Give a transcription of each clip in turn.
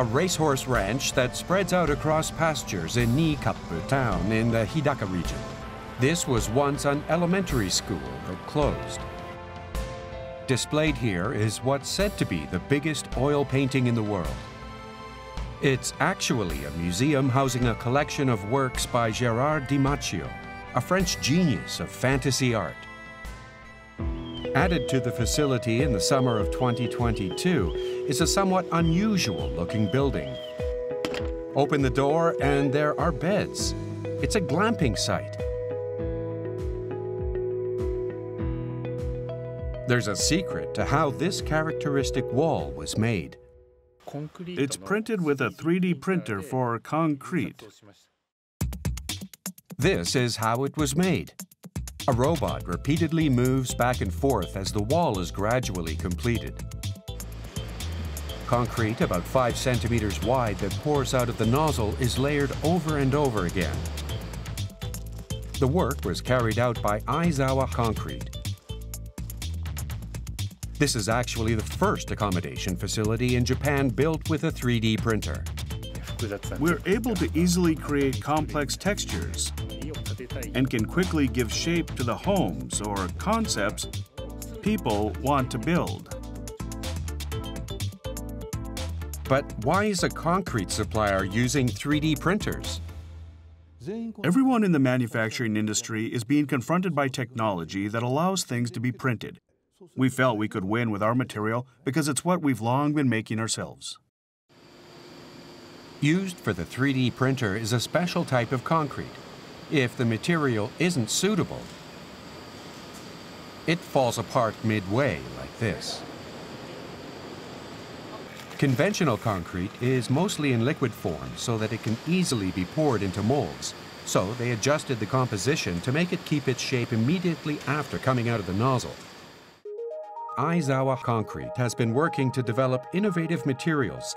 a racehorse ranch that spreads out across pastures in Niikappu town in the Hidaka region. This was once an elementary school that closed. Displayed here is what's said to be the biggest oil painting in the world. It's actually a museum housing a collection of works by Gérard Dimaccio, a French genius of fantasy art. Added to the facility in the summer of 2022 is a somewhat unusual looking building. Open the door and there are beds. It's a glamping site. There's a secret to how this characteristic wall was made. It's printed with a 3D printer for concrete. This is how it was made. A robot repeatedly moves back and forth as the wall is gradually completed. Concrete about 5 centimeters wide that pours out of the nozzle is layered over and over again. The work was carried out by Aizawa Concrete, this is actually the first accommodation facility in Japan built with a 3D printer. We're able to easily create complex textures and can quickly give shape to the homes or concepts people want to build. But why is a concrete supplier using 3D printers? Everyone in the manufacturing industry is being confronted by technology that allows things to be printed. We felt we could win with our material because it's what we've long been making ourselves. Used for the 3D printer is a special type of concrete. If the material isn't suitable, it falls apart midway like this. Conventional concrete is mostly in liquid form so that it can easily be poured into molds. So they adjusted the composition to make it keep its shape immediately after coming out of the nozzle. Aizawa Concrete has been working to develop innovative materials,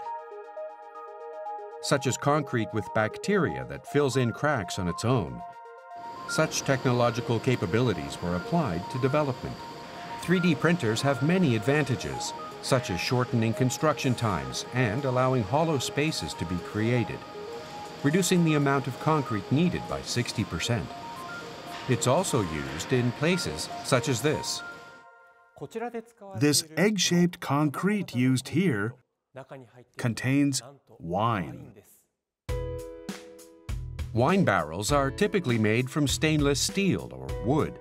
such as concrete with bacteria that fills in cracks on its own. Such technological capabilities were applied to development. 3D printers have many advantages, such as shortening construction times and allowing hollow spaces to be created, reducing the amount of concrete needed by 60%. It's also used in places such as this, this egg-shaped concrete used here contains wine. Wine barrels are typically made from stainless steel or wood.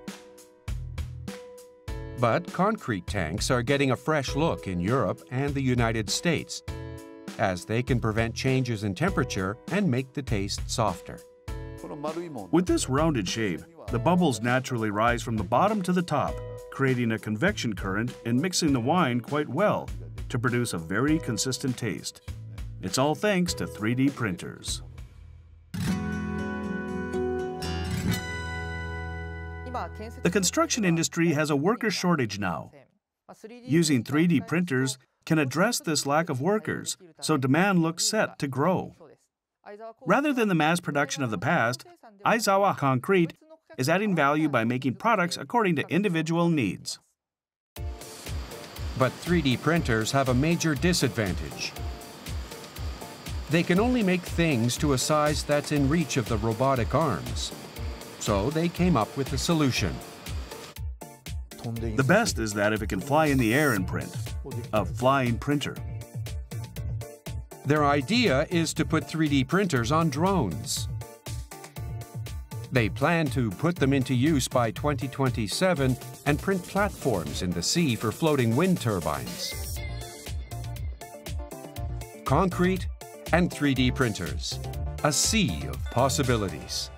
But concrete tanks are getting a fresh look in Europe and the United States, as they can prevent changes in temperature and make the taste softer. With this rounded shape, the bubbles naturally rise from the bottom to the top, creating a convection current and mixing the wine quite well to produce a very consistent taste. It's all thanks to 3D printers. The construction industry has a worker shortage now. Using 3D printers can address this lack of workers, so demand looks set to grow. Rather than the mass production of the past, Aizawa Concrete is adding value by making products according to individual needs. But 3D printers have a major disadvantage. They can only make things to a size that's in reach of the robotic arms. So they came up with a solution. The best is that if it can fly in the air and print, a flying printer. Their idea is to put 3D printers on drones. They plan to put them into use by 2027 and print platforms in the sea for floating wind turbines. Concrete and 3D printers, a sea of possibilities.